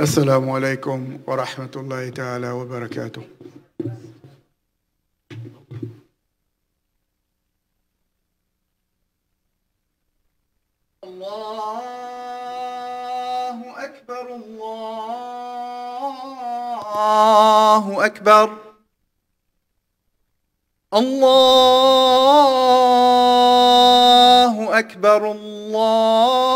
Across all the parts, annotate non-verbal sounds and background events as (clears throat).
السلام عليكم ورحمة الله تعالى وبركاته. الله أكبر الله أكبر. الله أكبر الله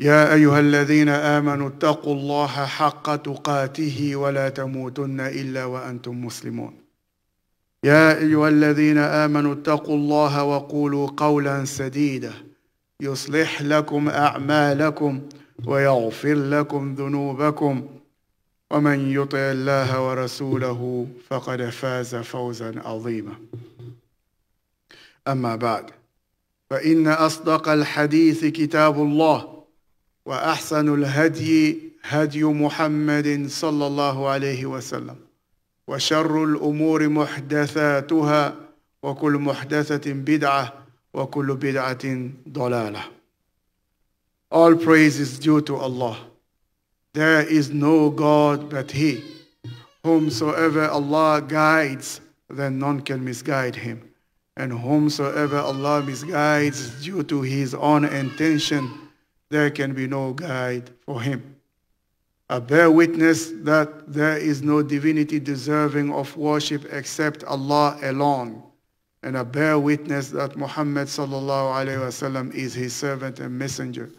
يا أيها الذين آمنوا اتقوا الله حق تقاته ولا تموتن إلا وأنتم مسلمون. يا أيها الذين آمنوا اتقوا الله وقولوا قولا سديدا. يصلح لكم أعمالكم ويغفر لكم ذنوبكم. ومن يطع الله ورسوله فقد فاز فوزا عظيما. أما بعد فإن أصدق الحديث كتاب الله. واحسن الهدي هدي محمد صلى الله عليه وسلم وشر الأمور محدثاتها وكل محدثه بدعه وكل بدعه ضلاله all praise is due to allah there is no god but he whomsoever allah guides then none can misguide him and whomsoever allah misguides due to his own intention there can be no guide for him. I bear witness that there is no divinity deserving of worship except Allah alone. And I bear witness that Muhammad sallallahu alaihi wasallam is his servant and messenger.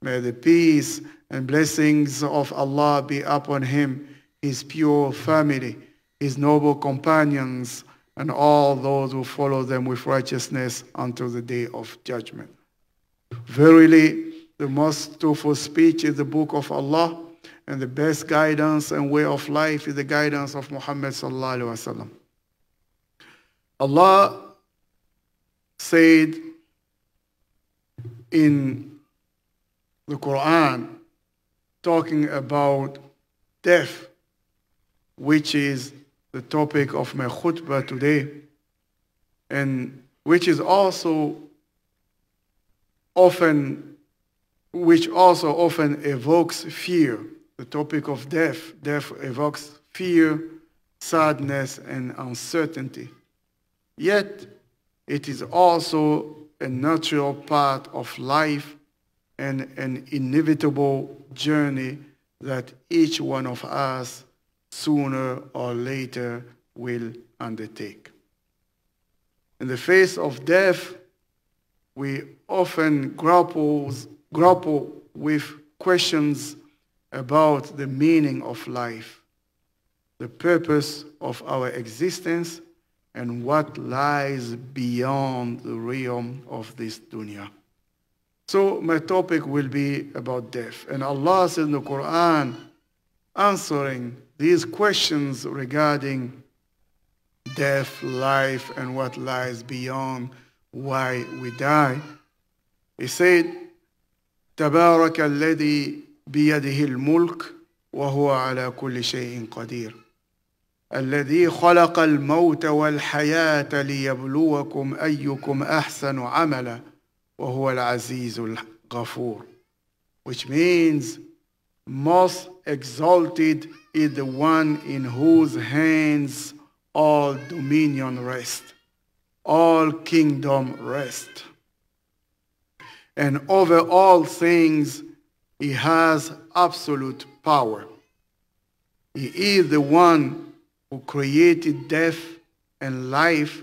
May the peace and blessings of Allah be upon him, his pure family, his noble companions, and all those who follow them with righteousness until the day of judgment. Verily, the most truthful speech is the book of Allah, and the best guidance and way of life is the guidance of Muhammad sallallahu alaihi wasallam. Allah said in the Quran, talking about death, which is the topic of my khutbah today, and which is also often which also often evokes fear. The topic of death, death evokes fear, sadness, and uncertainty. Yet, it is also a natural part of life and an inevitable journey that each one of us sooner or later will undertake. In the face of death, we often grapples, grapple with questions about the meaning of life, the purpose of our existence, and what lies beyond the realm of this dunya. So my topic will be about death. And Allah says in the Quran, answering these questions regarding death, life, and what lies beyond why we die. He said, تبارك الذي بيده الملك وهو على كل شيء قدير الذي خلق الموت والحياة ليبلوكم أيكم أحسن عملا وهو العزيز الغفور which means most exalted is the one in whose hands all dominion rest, all kingdom rest. And over all things, he has absolute power. He is the one who created death and life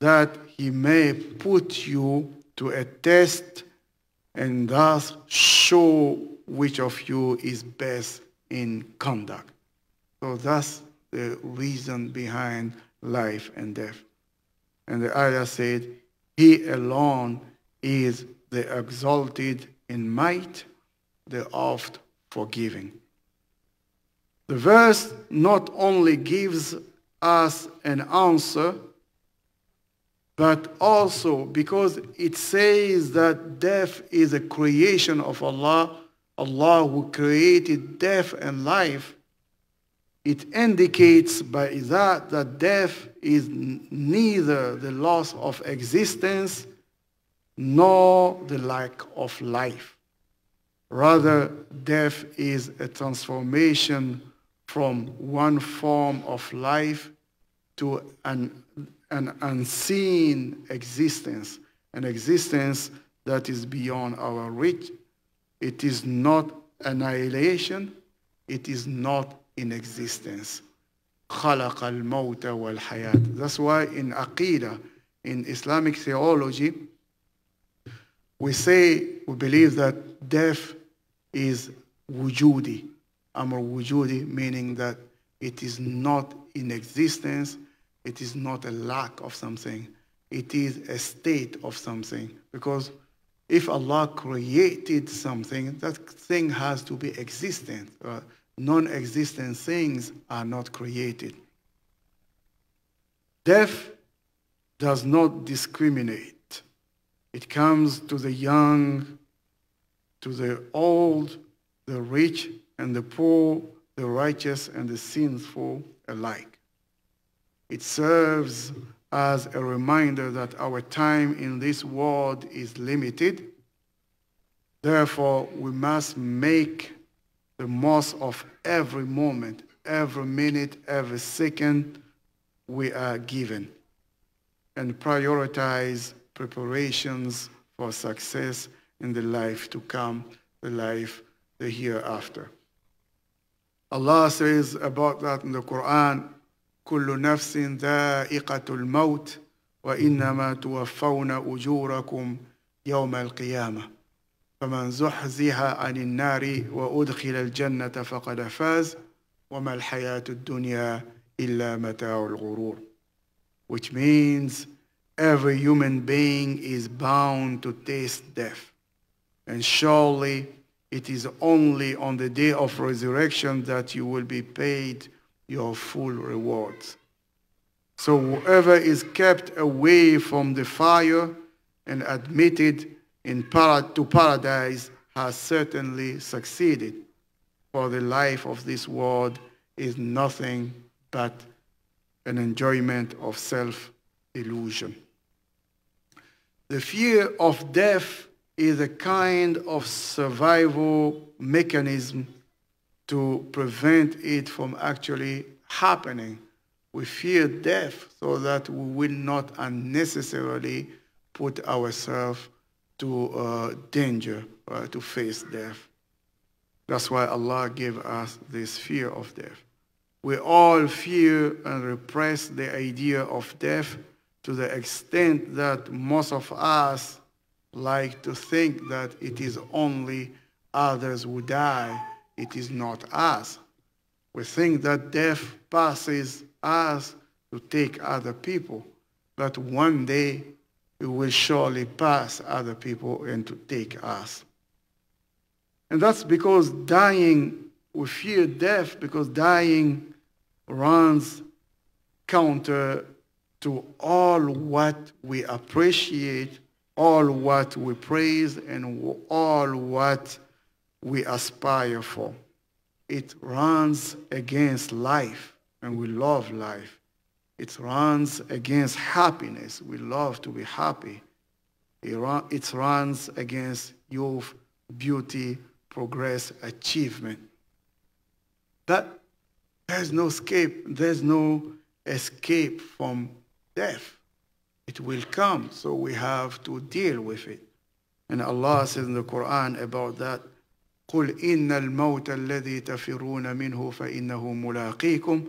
that he may put you to a test and thus show which of you is best in conduct. So that's the reason behind life and death. And the ayah said, He alone is the exalted in might, the oft forgiving. The verse not only gives us an answer, but also because it says that death is a creation of Allah, Allah who created death and life, it indicates by that that death is neither the loss of existence nor the lack of life. Rather, death is a transformation from one form of life to an, an unseen existence, an existence that is beyond our reach. It is not annihilation. It is not in existence. خلق الموت والحياة. That's why in Aqidah, in Islamic theology, we say, we believe that death is wujudi. Amr wujudi, meaning that it is not in existence, it is not a lack of something, it is a state of something. Because if Allah created something, that thing has to be existent. Uh, non-existent things are not created. Death does not discriminate. It comes to the young, to the old, the rich and the poor, the righteous and the sinful alike. It serves as a reminder that our time in this world is limited. Therefore, we must make the most of every moment, every minute, every second we are given and prioritize preparations for success in the life to come, the life the hereafter. Allah says about that in the Quran, كل نفس ذائقة الموت وإنما توفون أجوركم يوم القيامة فمن زحزح عن النار وأدخل الجنة فقد فاز وما الحياة الدنيا إلا متاع الغرور which means every human being is bound to taste death and surely it is only on the day of resurrection that you will be paid your full rewards. So whoever is kept away from the fire and admitted in para to paradise has certainly succeeded. For the life of this world is nothing but an enjoyment of self-illusion. The fear of death is a kind of survival mechanism to prevent it from actually happening. We fear death so that we will not unnecessarily put ourselves to uh, danger uh, to face death. That's why Allah gave us this fear of death. We all fear and repress the idea of death to the extent that most of us like to think that it is only others who die, it is not us. We think that death passes us to take other people, but one day it will surely pass other people and to take us. And that's because dying, we fear death because dying runs counter to all what we appreciate, all what we praise, and all what we aspire for. It runs against life, and we love life. It runs against happiness. We love to be happy. It, run, it runs against youth, beauty, progress, achievement. But there's no escape. There's no escape from death. It will come, so we have to deal with it. And Allah says in the Quran about that, قل إن الموت الذي تفرون منه فإنه ملاقيكم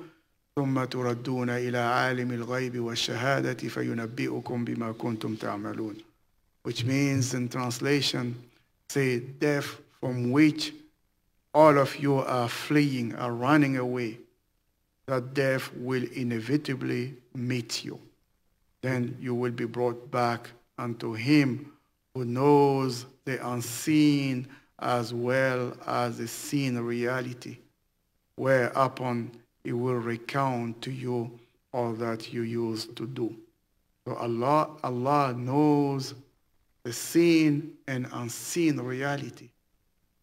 ثم تردون إلى عالم الغيب والشهادة فينبئكم بما كنتم تعملون which means in translation say death from which all of you are fleeing are running away that death will inevitably meet you then you will be brought back unto him who knows the unseen as well as the seen reality whereupon he will recount to you all that you used to do. So Allah, Allah knows the seen and unseen reality.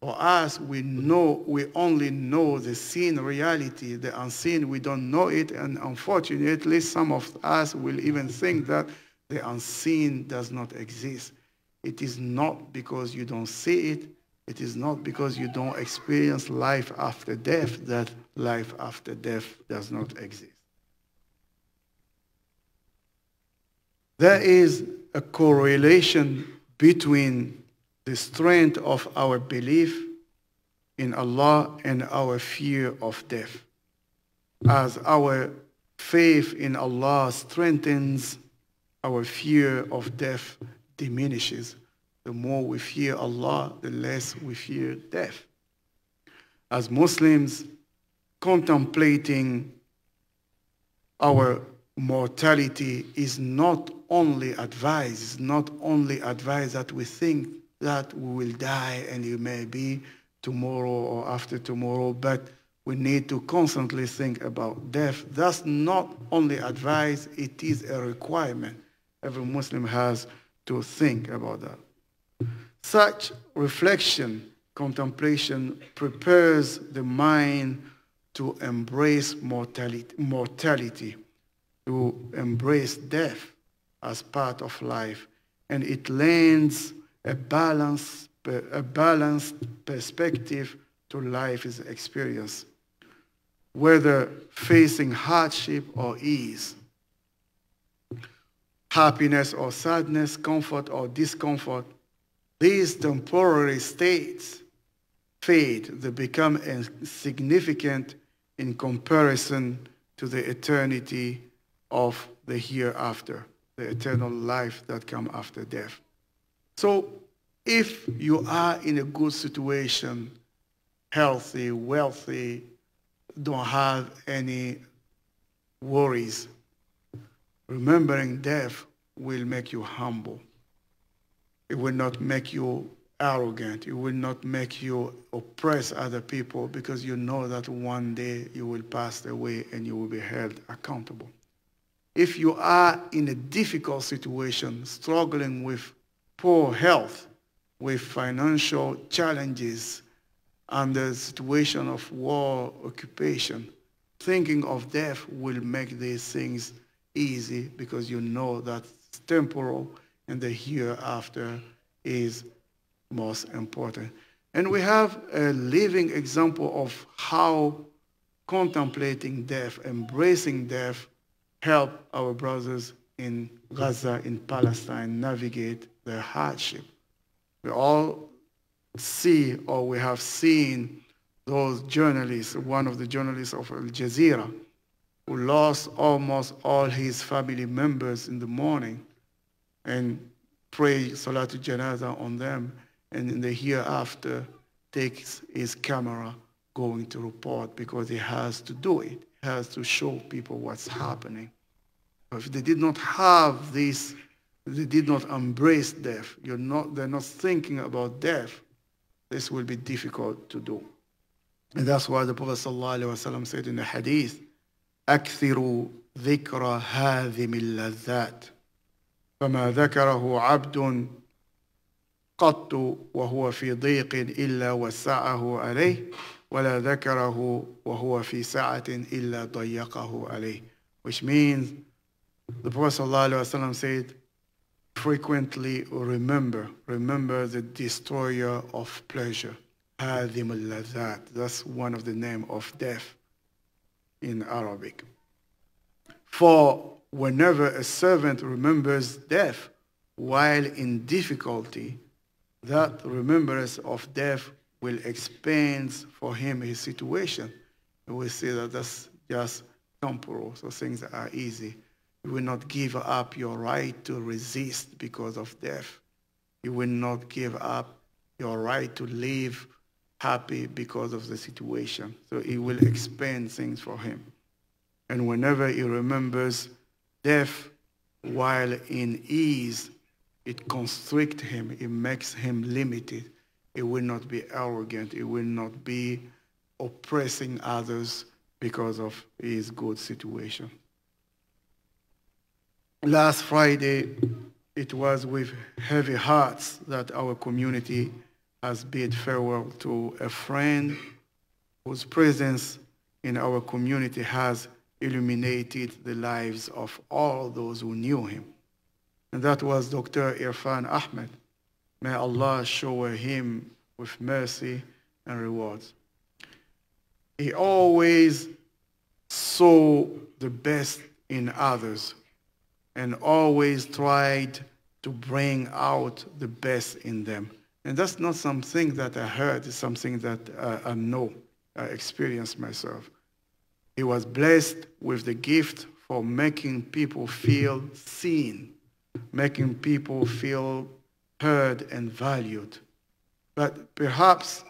For us, we know, we only know the seen reality. The unseen, we don't know it. And unfortunately, some of us will even think that the unseen does not exist. It is not because you don't see it. It is not because you don't experience life after death that life after death does not exist. There is a correlation between the strength of our belief in Allah and our fear of death. As our faith in Allah strengthens, our fear of death diminishes. The more we fear Allah, the less we fear death. As Muslims, contemplating our mortality is not only advised, it's not only advised that we think that we will die and it may be tomorrow or after tomorrow, but we need to constantly think about death. That's not only advice, it is a requirement. Every Muslim has to think about that. Such reflection, contemplation, prepares the mind to embrace mortality, mortality, to embrace death as part of life. And it lends a, balance, a balanced perspective to life's experience, whether facing hardship or ease, happiness or sadness, comfort or discomfort, these temporary states fade, they become insignificant in comparison to the eternity of the hereafter, the eternal life that comes after death. So if you are in a good situation, healthy, wealthy, don't have any worries, remembering death will make you humble. It will not make you arrogant. It will not make you oppress other people because you know that one day you will pass away and you will be held accountable. If you are in a difficult situation, struggling with poor health, with financial challenges, and the situation of war, occupation, thinking of death will make these things easy because you know that it's temporal and the hereafter is most important. And we have a living example of how contemplating death, embracing death, help our brothers in Gaza, in Palestine, navigate their hardship. We all see or we have seen those journalists, one of the journalists of Al Jazeera, who lost almost all his family members in the morning and pray Salatul Janazah on them, and in the hereafter takes his camera going to report because he has to do it. He has to show people what's happening. If they did not have this, they did not embrace death, you're not, they're not thinking about death, this will be difficult to do. And that's why the Prophet ﷺ said in the hadith, أكثروا ذكر هذه اللذات فما ذكره عبد قط وهو في ضيق إلا وسعه عليه ولا ذكره وهو في سعة إلا ضيقه عليه which means the Prophet ﷺ said, frequently remember, remember the destroyer of pleasure. That's one of the name of death in Arabic. For whenever a servant remembers death while in difficulty, that remembrance of death will expand for him his situation. And we see that that's just temporal, so things are easy. You will not give up your right to resist because of death. You will not give up your right to live happy because of the situation. So it will expand things for him. And whenever he remembers death while in ease, it constricts him, it makes him limited. It will not be arrogant, it will not be oppressing others because of his good situation. Last Friday, it was with heavy hearts that our community has bid farewell to a friend whose presence in our community has illuminated the lives of all those who knew him. And that was Dr. Irfan Ahmad. May Allah shower him with mercy and rewards. He always saw the best in others and always tried to bring out the best in them. And that's not something that I heard, it's something that uh, I know, I experienced myself. He was blessed with the gift for making people feel seen, making people feel heard and valued. But perhaps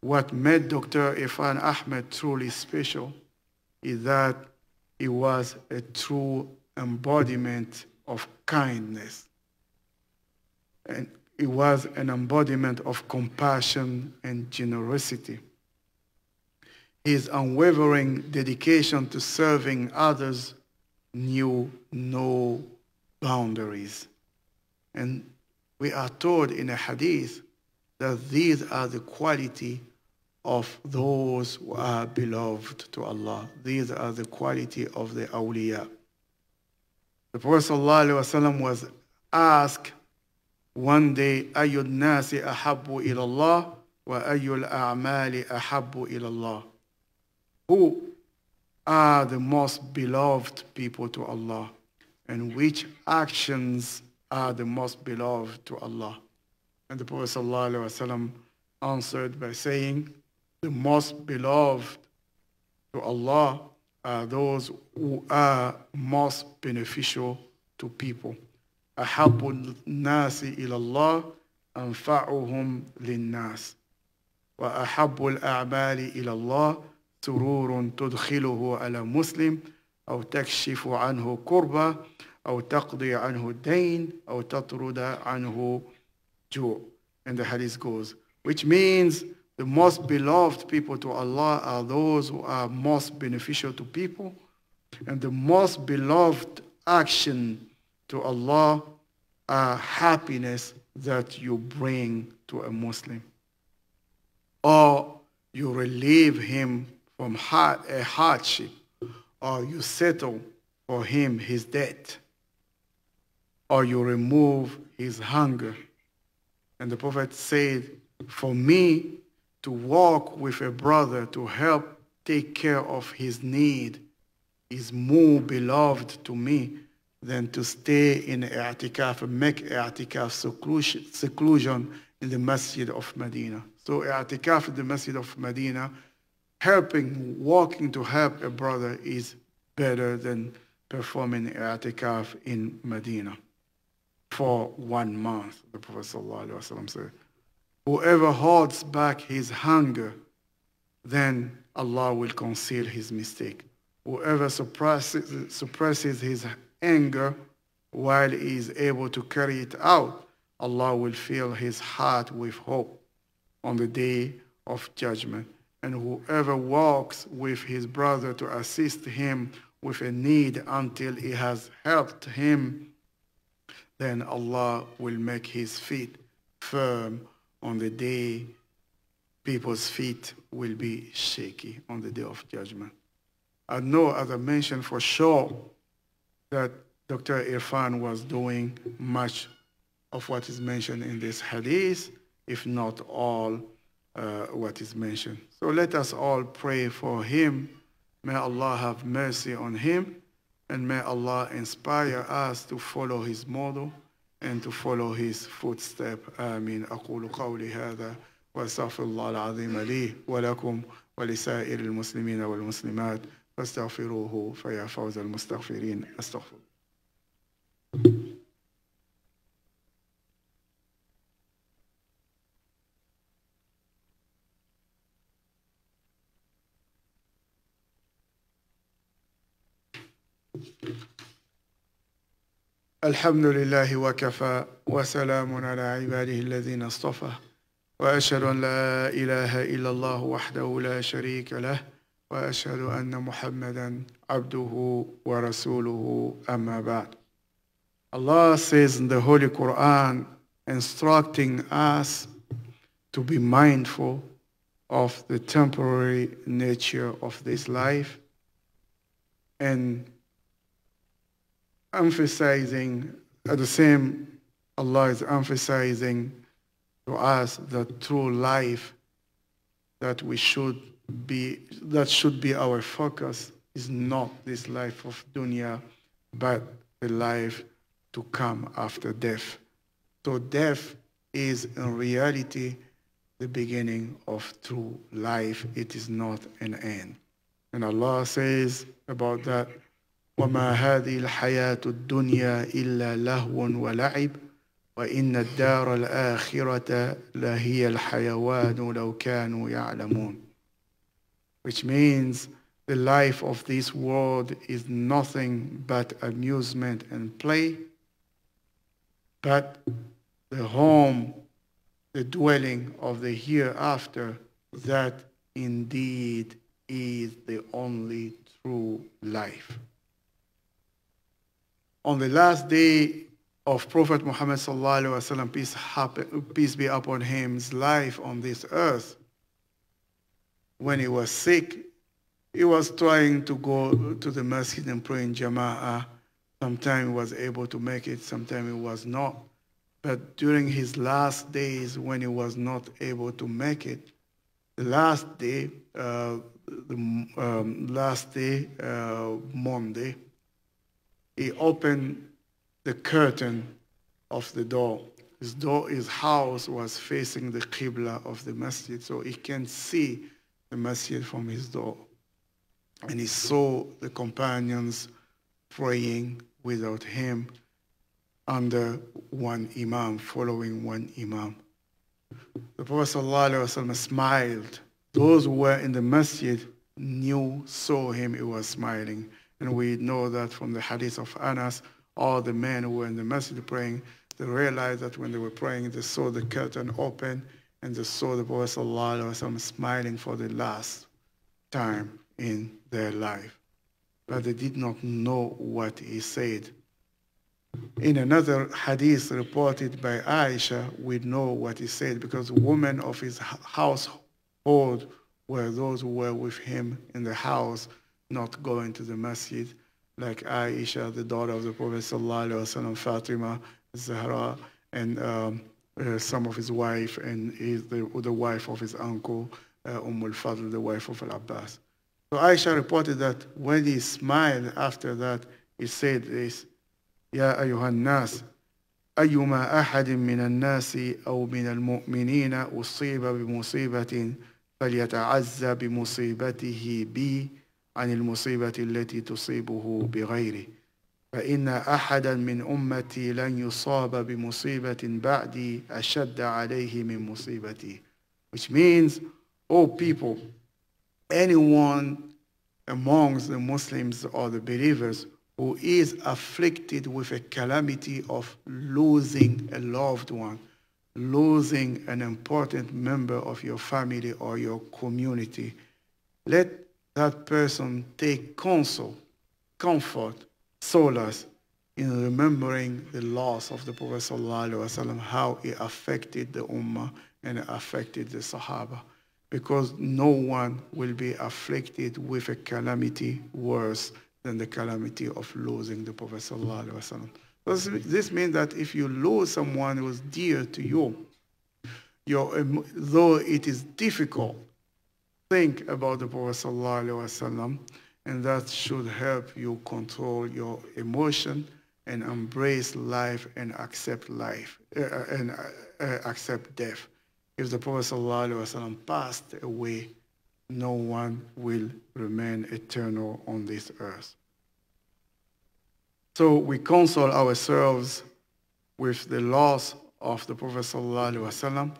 what made Dr. Irfan Ahmad truly special is that he was a true embodiment of kindness. And it was an embodiment of compassion and generosity. His unwavering dedication to serving others knew no boundaries. And we are told in a hadith that these are the quality of those who are beloved to Allah. These are the quality of the awliya. The Prophet ﷺ was asked one day, أي الناس أحب إلى الله وأي الأعمال أحب إلى الله Who are the most beloved people to Allah and which actions are the most beloved to Allah? And the Prophet ﷺ answered by saying, the most beloved to Allah are those who are most beneficial to people. أحب الناس إلى الله أنفعهم للناس وأحب الأعمال إلى الله سرور تدخله على مسلم أو تكشف عنه كربة أو تقضي عنه الدين أو تطرد عنه جوع. And the hadith goes, which means the most beloved people to Allah are those who are most beneficial to people. And the most beloved action to Allah are happiness that you bring to a Muslim. Or you relieve him from a hardship, or you settle for him his debt, or you remove his hunger And the Prophet said, For me to walk with a brother to help take care of his need is more beloved to me than to stay in i'tikaf and make i'tikaf seclusion in the masjid of Medina. So i'tikaf in the masjid of Medina, helping, walking to help a brother is better than performing i'tikaf in Medina for one month, the Prophet said. Whoever holds back his hunger, then Allah will conceal his mistake. Whoever suppresses, suppresses his anger while he is able to carry it out, Allah will fill his heart with hope on the day of judgment. And whoever walks with his brother to assist him with a need until he has helped him, then Allah will make his feet firm on the day people's feet will be shaky on the day of judgment. I know, as I mentioned for sure, that Dr. Irfan was doing much of what is mentioned in this hadith, if not all uh, what is mentioned. So let us all pray for him. May Allah have mercy on him, and may Allah inspire us to follow his model and to follow his footstep. آمين أقول قولي هذا وأستغفر الله العظيم لي ولكم ولسائر المسلمين والمسلمات فاستغفروه فيا فوز المستغفرين استغفر الحمد لله وكفى وسلام على عباده الذين اصطفى. وأشهد أن لا إله إلا الله وحده لا شريك له وأشهد أن محمدا عبده ورسوله أما بعد. Allah says in the Holy Quran instructing us to be mindful of the temporary nature of this life and emphasizing at the same Allah is emphasizing to us the true life that we should be that should be our focus is not this life of dunya but the life to come after death. So death is in reality the beginning of true life. It is not an end. And Allah says about that وما هذه الحياة الدنيا إلا لهو ولعب وإن الدار الآخرة لهي الحيوان لو كانوا يعلمون which means the life of this world is nothing but amusement and play but the home the dwelling of the hereafter that indeed is the only true life on the last day of Prophet Muhammad sallallahu wasallam, peace, peace be upon him's life on this earth, when he was sick, he was trying to go to the masjid and pray in jama'ah. Sometimes he was able to make it, sometimes he was not. But during his last days, when he was not able to make it, the last day, uh, the um, last day, uh, Monday, he opened the curtain of the door. His door, his house was facing the Qibla of the masjid, so he can see the masjid from his door. And he saw the companions praying without him under one imam, following one imam. The Prophet ﷺ smiled. Those who were in the masjid knew, saw him, he was smiling. And we know that from the hadith of Anas, all the men who were in the masjid praying, they realized that when they were praying, they saw the curtain open and they saw the Prophet ﷺ smiling for the last time in their life. But they did not know what he said. In another hadith reported by Aisha, we know what he said because women of his household were those who were with him in the house not going to the masjid, like Aisha, the daughter of the Prophet sallallahu alaihi wasallam, Fatima, Zahra, and um, uh, some of his wife and his, the, the wife of his uncle, uh, Umm al-Fadl, the wife of al-Abbas. So Aisha reported that when he smiled after that, he said this, يا أيها الناس أيما أحد من الناس أو من المؤمنين أصيب بمصيبة فليتعزى بمصيبته بي عن المصيبة التي تصيبه بغيره فإن أحدا من أمتي لن يصاب بمصيبة بعدي أشد عليه من مصيبتي which means oh people anyone amongst the Muslims or the believers who is afflicted with a calamity of losing a loved one, losing an important member of your family or your community, let that person take counsel, comfort, solace in remembering the loss of the Prophet how it affected the Ummah and affected the Sahaba. Because no one will be afflicted with a calamity worse than the calamity of losing the Prophet. This means that if you lose someone who is dear to you, your, though it is difficult, think about the Prophet wasallam, and that should help you control your emotion and embrace life and accept life uh, uh and uh, uh, accept death. If the Prophet wasallam passed away, no one will remain eternal on this earth. So we console ourselves with the loss of the Prophet ﷺ,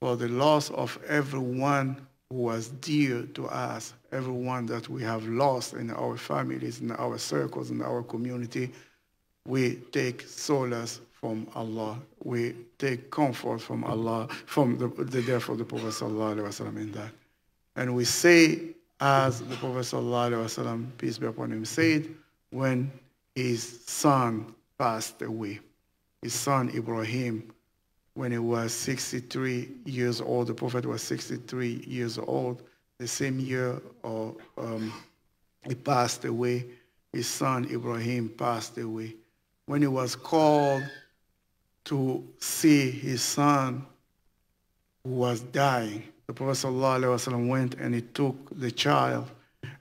for the loss of everyone who was dear to us, everyone that we have lost in our families, in our circles, in our community. We take solace from Allah. We take comfort from Allah, from the, the death of the Prophet ﷺ in that. And we say, as the Prophet ﷺ, peace be upon him, said, when his son passed away, his son Ibrahim, when he was 63 years old, the Prophet was 63 years old, the same year or, um, he passed away, his son Ibrahim passed away. When he was called to see his son who was dying, the Prophet ﷺ went and he took the child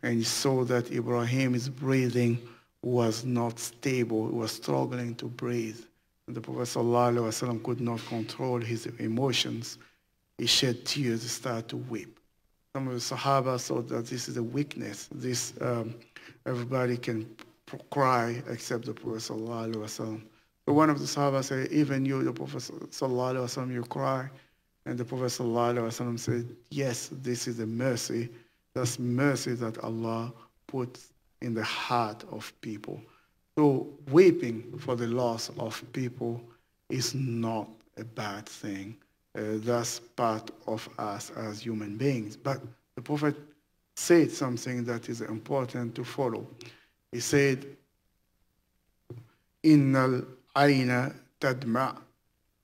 and he saw that Ibrahim's breathing was not stable. He was struggling to breathe And the Prophet ﷺ could not control his emotions. He shed tears, started to weep. Some of the Sahaba thought that this is a weakness. This um, everybody can cry except the Prophet ﷺ. But one of the Sahaba said, even you, the Prophet ﷺ, you cry. And the Prophet ﷺ said, yes, this is a mercy. That's mercy that Allah puts in the heart of people. So weeping for the loss of people is not a bad thing. Uh, that's part of us as human beings. But the Prophet said something that is important to follow. He said, إن العين تدمع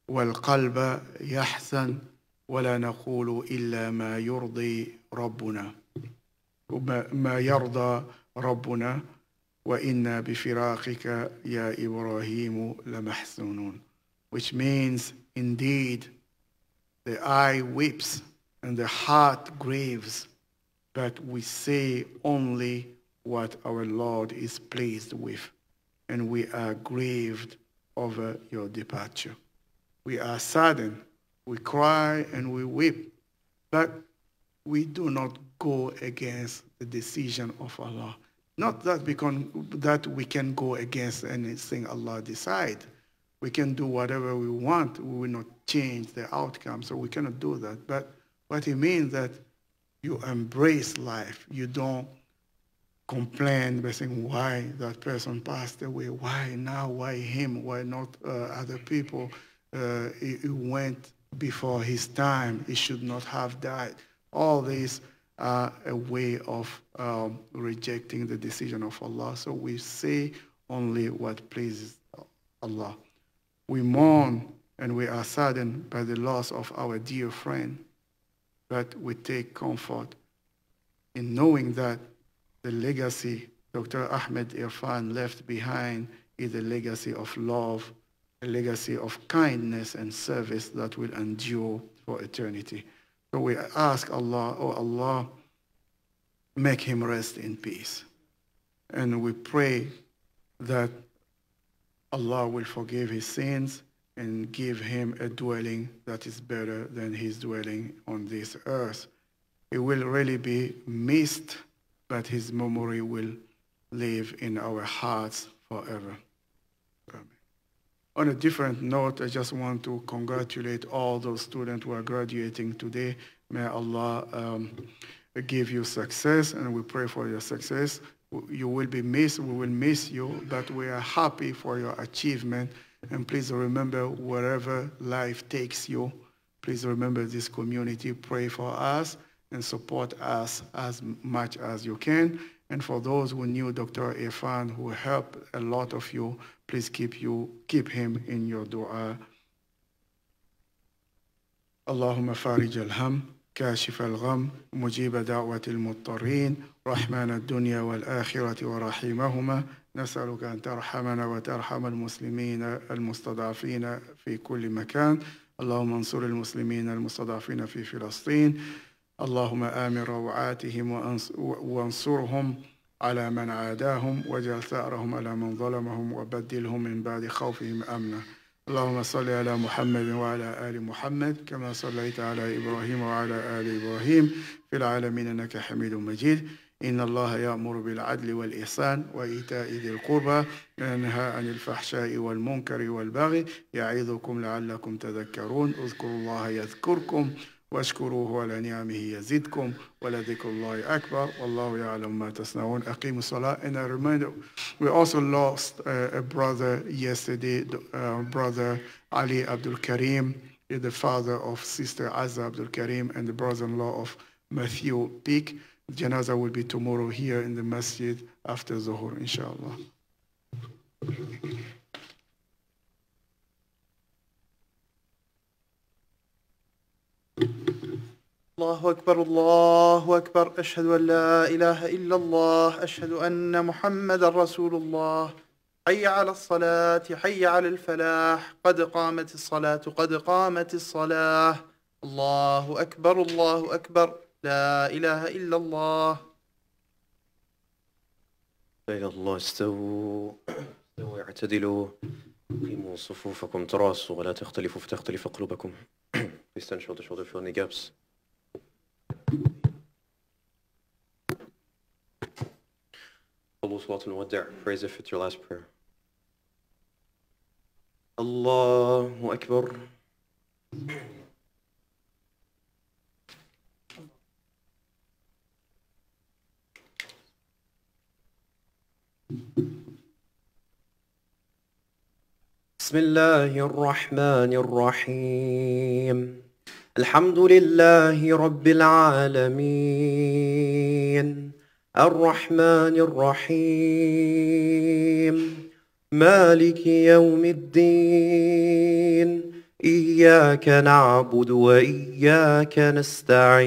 والقلب يحزن ولا نقول إلا ما يرضي ربنا ما يرضى ربنا وإنا بفراقك يا إبراهيم لمحزونون which means indeed the eye weeps and the heart grieves but we say only what our Lord is pleased with and we are grieved over your departure we are saddened we cry and we weep, but we do not go against the decision of Allah. Not that, because, that we can go against anything Allah decide. We can do whatever we want. We will not change the outcome, so we cannot do that. But what it means that you embrace life. You don't complain by saying why that person passed away, why now, why him, why not uh, other people. Uh, he, he went before his time. He should not have died. All these a way of um, rejecting the decision of Allah. So we say only what pleases Allah. We mourn and we are saddened by the loss of our dear friend, but we take comfort in knowing that the legacy Dr. Ahmad Irfan left behind is a legacy of love, a legacy of kindness and service that will endure for eternity. So we ask Allah, oh Allah, make him rest in peace. And we pray that Allah will forgive his sins and give him a dwelling that is better than his dwelling on this earth. He will really be missed, but his memory will live in our hearts forever. On a different note, I just want to congratulate all those students who are graduating today. May Allah um, give you success, and we pray for your success. You will be missed. We will miss you, but we are happy for your achievement. And please remember, wherever life takes you, please remember this community. Pray for us and support us as much as you can. And for those who knew Dr. Irfan, who helped a lot of you, please keep you keep him in your dua. اللهم فارج الهم كاشف الغم مجيب دعوة المضطرين رحمن الدنيا والآخرة ورحيمهما نسألك أن ترحمنا وترحم المسلمين المستضعفين في كل مكان اللهم انصر المسلمين المستضعفين في فلسطين اللهم آمن روعاتهم وانصرهم على من عاداهم واجعل ثأرهم على من ظلمهم وبدلهم من بعد خوفهم أمنا. اللهم صل على محمد وعلى آل محمد كما صليت على إبراهيم وعلى آل إبراهيم في العالمين إنك حميد مجيد. إن الله يأمر بالعدل والإحسان وإيتاء ذي القربى وينهى عن الفحشاء والمنكر والبغي. يعظكم لعلكم تذكرون. اذكروا الله يذكركم. واشكروه على نعمه يزدكم ولذكر الله أكبر والله يعلم ما تصنعون أقيموا الصلاة and I remind we also lost uh, a brother yesterday uh, brother Ali Abdul Karim the father of sister Azza Abdul Karim and the brother-in-law of Matthew Peak Janaza will be tomorrow here in the masjid after Zuhur inshallah الله أكبر الله أكبر. أشهد أن لا إله إلا الله. أشهد أن محمد رسول الله. حي على الصلاة حي على الفلاح. قد قامت الصلاة قد قامت الصلاة. الله أكبر الله أكبر. لا إله إلا الله. يا الله استووا استووا اعتدلوا. قيموا صفوفكم تراصوا ولا تختلفوا فتختلف قلوبكم. (clears throat) Please stand to shoulder. صلوا صلاة الوداع Praise if it's your last prayer. الله أكبر بسم الله الرحمن الرحيم الحمد لله رب العالمين الرحمن الرحيم. مالك يوم الدين. إياك نعبد وإياك نستعين.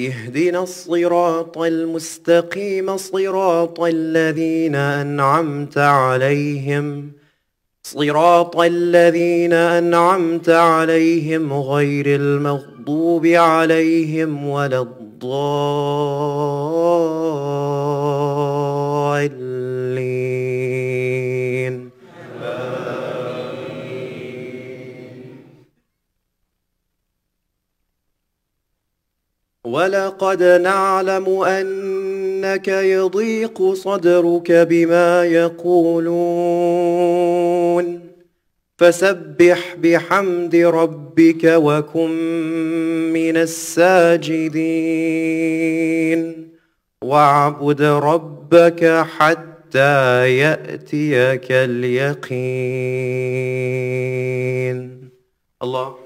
اهدنا الصراط المستقيم صراط الذين أنعمت عليهم. صراط الذين أنعمت عليهم غير المغضوب عليهم ولا الضالين. ولقد نعلم أنك يضيق صدرك بما يقولون. فسبح بحمد ربك وكن من الساجدين. واعبد ربك حتى يأتيك اليقين. الله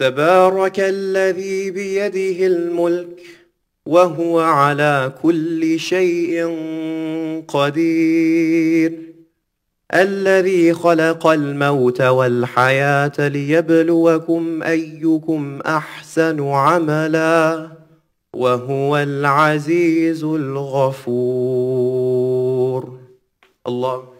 تبارك الذي بيده الملك وهو على كل شيء قدير. الذي خلق الموت والحياة ليبلوكم أيكم أحسن عملا وهو العزيز الغفور. الله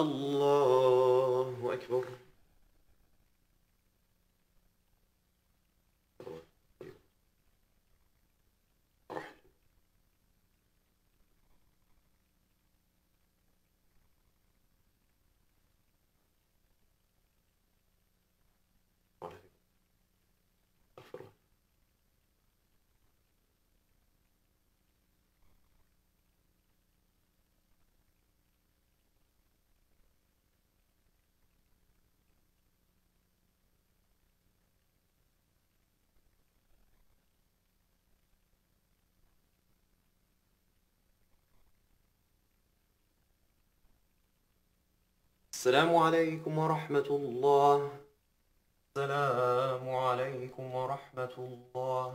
الله أكبر. السلام عليكم ورحمة الله. السلام عليكم ورحمة الله.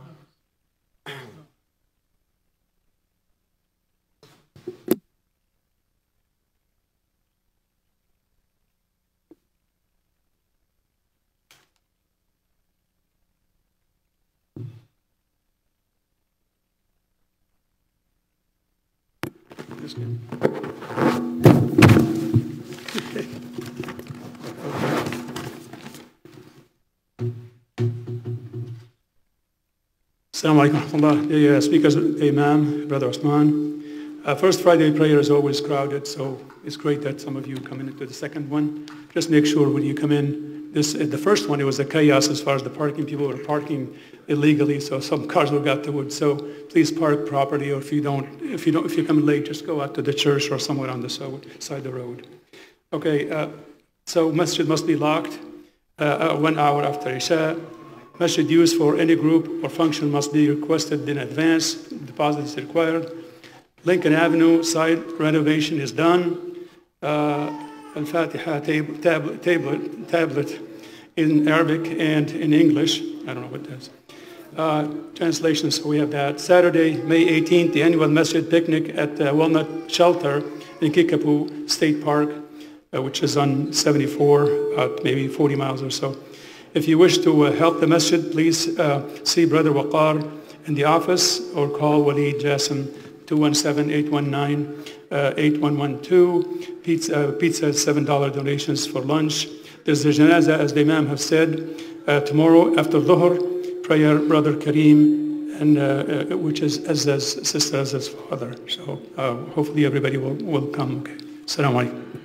Assalamu alaikum uh, speakers, Imam, Brother Osman. Uh, first Friday prayer is always crowded, so it's great that some of you come in into the second one. Just make sure when you come in, this uh, the first one, it was a chaos as far as the parking. People were parking illegally, so some cars were got to wood. So please park properly, or if you don't, if you don't, if you're coming late, just go out to the church or somewhere on the side of the road. Okay, uh, so masjid must be locked uh, uh, one hour after Isha. Masjid used for any group or function must be requested in advance. Deposit is required. Lincoln Avenue site renovation is done. Uh, Al-Fatiha tab- tablet, tablet, tablet in Arabic and in English. I don't know what that is. Uh, translations, so we have that. Saturday, May 18th, the annual Masjid picnic at the Walnut Shelter in Kickapoo State Park, uh, which is on 74, about maybe 40 miles or so. If you wish to uh, help the masjid, please uh, see Brother Waqar in the office or call Waleed Jassim 217-819-8112. Pizza, pizza is $7 donations for lunch. There's the janazah, as the Imam have said, uh, tomorrow after Dhuhr, prayer Brother Karim, and, uh, uh, which is Azza's sister, Azza's father. So uh, hopefully everybody will, will come. Okay. Assalamu alaikum.